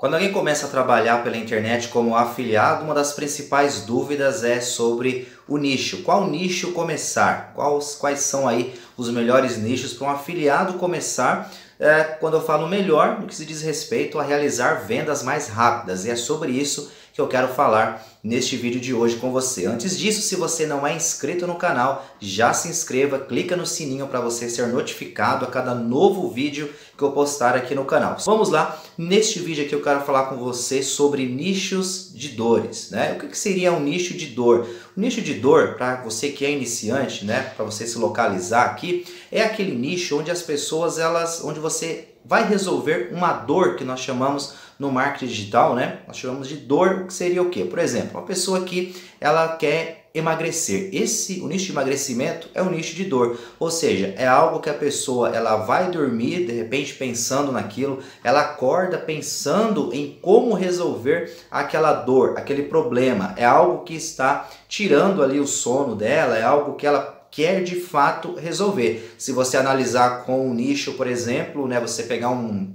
Quando alguém começa a trabalhar pela internet como afiliado, uma das principais dúvidas é sobre o nicho. Qual nicho começar? Quais, quais são aí os melhores nichos para um afiliado começar? É, quando eu falo melhor, no que se diz respeito a realizar vendas mais rápidas. E é sobre isso que eu quero falar neste vídeo de hoje com você. Antes disso, se você não é inscrito no canal, já se inscreva, clica no sininho para você ser notificado a cada novo vídeo que eu postar aqui no canal. Vamos lá, neste vídeo aqui eu quero falar com você sobre nichos de dores, né? O que seria um nicho de dor? O nicho de dor, para você que é iniciante, né, para você se localizar aqui, é aquele nicho onde as pessoas elas, onde você vai resolver uma dor que nós chamamos no marketing digital, né? Nós chamamos de dor, que seria o quê? Por exemplo, uma pessoa que ela quer emagrecer. Esse, o nicho de emagrecimento é o nicho de dor, ou seja, é algo que a pessoa ela vai dormir de repente pensando naquilo, ela acorda pensando em como resolver aquela dor, aquele problema. É algo que está tirando ali o sono dela, é algo que ela quer de fato resolver. Se você analisar com o nicho, por exemplo, né, você pegar um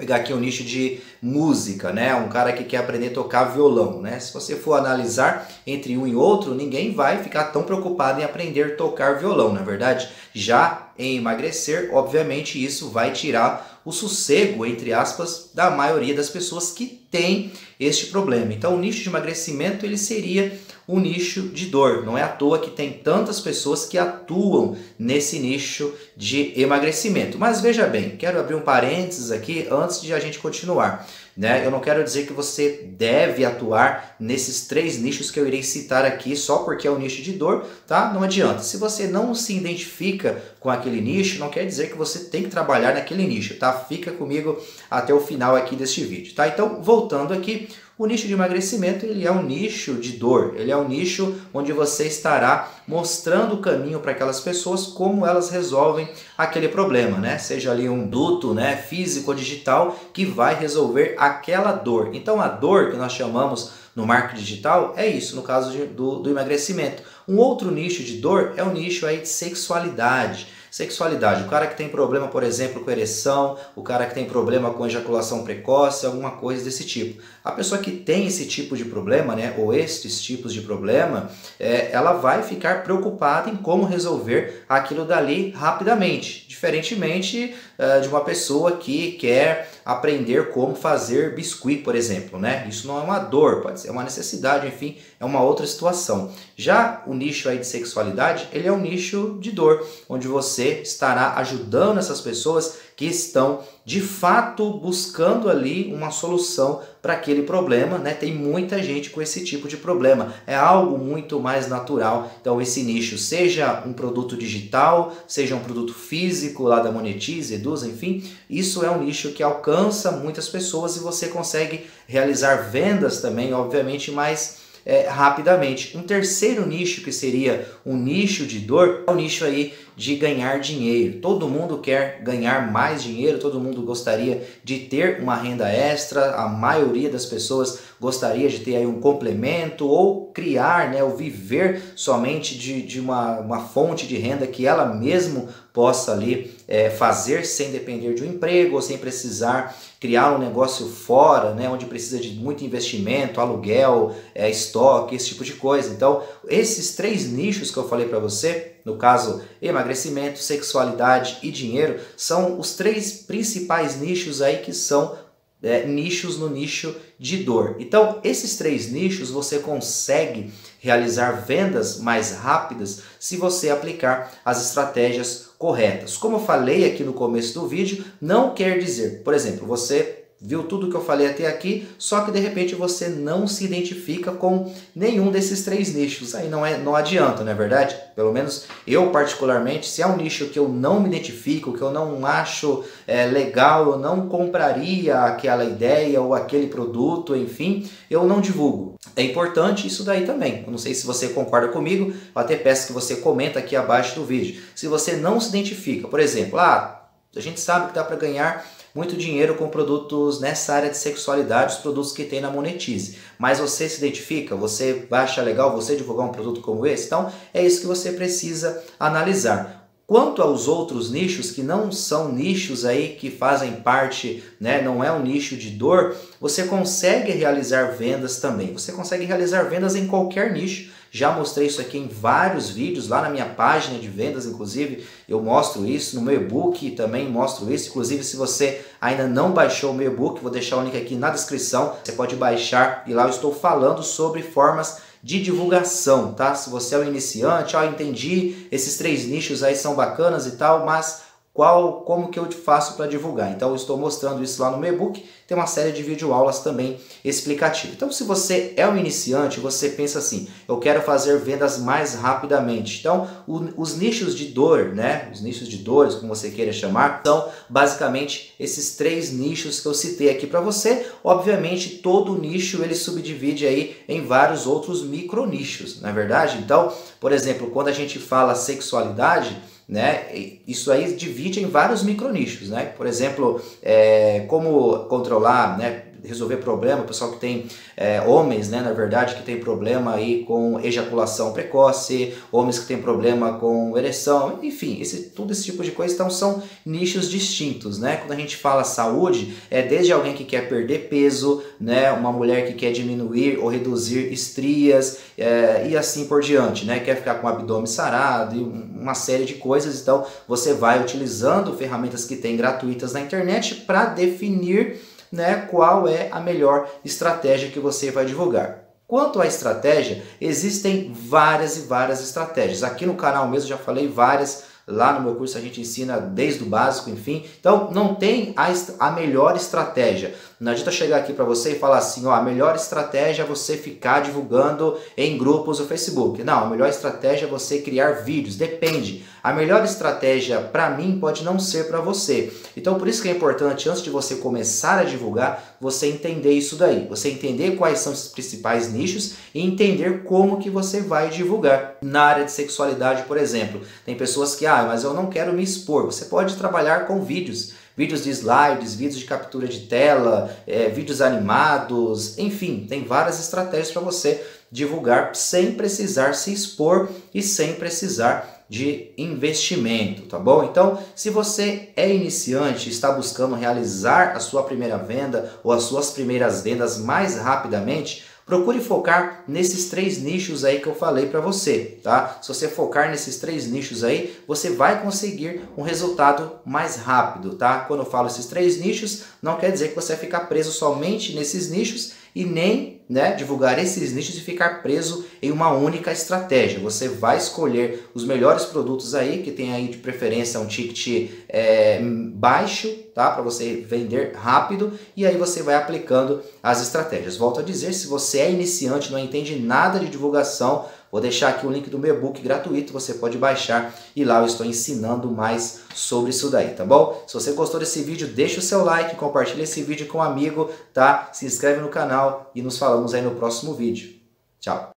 pegar aqui um nicho de música, né? Um cara que quer aprender a tocar violão, né? Se você for analisar entre um e outro, ninguém vai ficar tão preocupado em aprender a tocar violão, na é verdade? Já em emagrecer, obviamente isso vai tirar o sossego, entre aspas, da maioria das pessoas que tem este problema. Então, o nicho de emagrecimento ele seria um nicho de dor. Não é à toa que tem tantas pessoas que atuam nesse nicho de emagrecimento. Mas veja bem, quero abrir um parênteses aqui antes de a gente continuar. Né? Eu não quero dizer que você deve atuar nesses três nichos que eu irei citar aqui só porque é o nicho de dor, tá? Não adianta. Se você não se identifica com aquele nicho, não quer dizer que você tem que trabalhar naquele nicho, tá? Fica comigo até o final aqui deste vídeo, tá? Então, voltando aqui, o nicho de emagrecimento ele é um nicho de dor, ele é um nicho onde você estará mostrando o caminho para aquelas pessoas como elas resolvem aquele problema, né? Seja ali um duto, né, físico ou digital que vai resolver aquela dor. Então a dor que nós chamamos no marketing digital é isso, no caso de, do, do emagrecimento. Um outro nicho de dor é o nicho aí de sexualidade. Sexualidade, o cara que tem problema, por exemplo, com ereção, o cara que tem problema com ejaculação precoce, alguma coisa desse tipo. A pessoa que tem esse tipo de problema, né, ou estes tipos de problema, é, ela vai ficar preocupada em como resolver aquilo dali rapidamente, diferentemente é, de uma pessoa que quer aprender como fazer biscuit, por exemplo, né? Isso não é uma dor, pode ser uma necessidade, enfim, é uma outra situação. Já o nicho aí de sexualidade, ele é um nicho de dor, onde você estará ajudando essas pessoas que estão de fato buscando ali uma solução para aquele problema, né? Tem muita gente com esse tipo de problema. É algo muito mais natural. Então esse nicho, seja um produto digital, seja um produto físico lá da Monetize, Edusa, enfim, isso é um nicho que alcança muitas pessoas e você consegue realizar vendas também, obviamente, mais é, rapidamente. Um terceiro nicho que seria um nicho de dor é o nicho aí de ganhar dinheiro. Todo mundo quer ganhar mais dinheiro, todo mundo gostaria de ter uma renda extra, a maioria das pessoas gostaria de ter aí um complemento ou criar, né, ou viver somente de, de uma, uma fonte de renda que ela mesmo possa ali é, fazer sem depender de um emprego ou sem precisar criar um negócio fora, né, onde precisa de muito investimento, aluguel, é, estoque, esse tipo de coisa. Então, esses três nichos que eu falei para você, no caso emagrecimento, sexualidade e dinheiro, são os três principais nichos aí que são é, nichos no nicho de dor. Então, esses três nichos você consegue realizar vendas mais rápidas se você aplicar as estratégias corretas. Como eu falei aqui no começo do vídeo, não quer dizer, por exemplo, você viu tudo que eu falei até aqui, só que de repente você não se identifica com nenhum desses três nichos. Aí não é, não adianta, não é verdade? Pelo menos eu particularmente, se é um nicho que eu não me identifico, que eu não acho é, legal, eu não compraria aquela ideia ou aquele produto, enfim, eu não divulgo. É importante isso daí também. Eu não sei se você concorda comigo, eu até peço que você comenta aqui abaixo do vídeo. Se você não se identifica, por exemplo, ah, a gente sabe que dá para ganhar muito dinheiro com produtos nessa área de sexualidade, os produtos que tem na Monetize. Mas você se identifica? Você acha legal você divulgar um produto como esse? Então, é isso que você precisa analisar. Quanto aos outros nichos que não são nichos aí que fazem parte, né, não é um nicho de dor, você consegue realizar vendas também. Você consegue realizar vendas em qualquer nicho. Já mostrei isso aqui em vários vídeos lá na minha página de vendas, inclusive eu mostro isso no meu e-book também mostro isso. Inclusive, se você ainda não baixou o meu e-book, vou deixar o link aqui na descrição. Você pode baixar e lá eu estou falando sobre formas de divulgação, tá? Se você é um iniciante, ó, entendi, esses três nichos aí são bacanas e tal, mas qual, como que eu faço para divulgar. Então eu estou mostrando isso lá no meu e-book, tem uma série de videoaulas também explicativas. Então se você é um iniciante, você pensa assim, eu quero fazer vendas mais rapidamente. Então o, os nichos de dor, né, os nichos de dores, como você queira chamar, são basicamente esses três nichos que eu citei aqui para você. Obviamente todo nicho ele subdivide aí em vários outros micro nichos, não é verdade? Então, por exemplo, quando a gente fala sexualidade, né? Isso aí divide em vários micronichos, né? Por exemplo, é, como controlar, né? Resolver problema, pessoal que tem é, homens, né, na verdade, que tem problema aí com ejaculação precoce, homens que tem problema com ereção, enfim, esse, tudo esse tipo de coisa, então são nichos distintos, né? Quando a gente fala saúde, é desde alguém que quer perder peso, né, uma mulher que quer diminuir ou reduzir estrias é, e assim por diante, né? Quer ficar com o abdômen sarado e uma série de coisas, então você vai utilizando ferramentas que tem gratuitas na internet para definir né, qual é a melhor estratégia que você vai divulgar. Quanto à estratégia, existem várias e várias estratégias. Aqui no canal mesmo já falei várias Lá no meu curso a gente ensina desde o básico, enfim. Então não tem a, a melhor estratégia. Não adianta chegar aqui para você e falar assim, ó, a melhor estratégia é você ficar divulgando em grupos no Facebook. Não, a melhor estratégia é você criar vídeos. Depende. A melhor estratégia para mim pode não ser para você. Então por isso que é importante antes de você começar a divulgar, você entender isso daí. Você entender quais são os principais nichos e entender como que você vai divulgar. Na área de sexualidade, por exemplo, tem pessoas que ah, mas eu não quero me expor. Você pode trabalhar com vídeos, vídeos de slides, vídeos de captura de tela, é, vídeos animados, enfim, tem várias estratégias para você divulgar sem precisar se expor e sem precisar de investimento, tá bom? Então, se você é iniciante, está buscando realizar a sua primeira venda ou as suas primeiras vendas mais rapidamente, Procure focar nesses três nichos aí que eu falei para você, tá? Se você focar nesses três nichos aí, você vai conseguir um resultado mais rápido, tá? Quando eu falo esses três nichos, não quer dizer que você vai ficar preso somente nesses nichos e nem né, divulgar esses nichos e ficar preso em uma única estratégia. Você vai escolher os melhores produtos aí, que tem aí de preferência um ticket é, baixo, tá? Para você vender rápido e aí você vai aplicando as estratégias. Volto a dizer, se você é iniciante, não entende nada de divulgação, Vou deixar aqui o link do meu e-book gratuito, você pode baixar e lá eu estou ensinando mais sobre isso daí, tá bom? Se você gostou desse vídeo, deixa o seu like, compartilha esse vídeo com um amigo, tá? Se inscreve no canal e nos falamos aí no próximo vídeo. Tchau!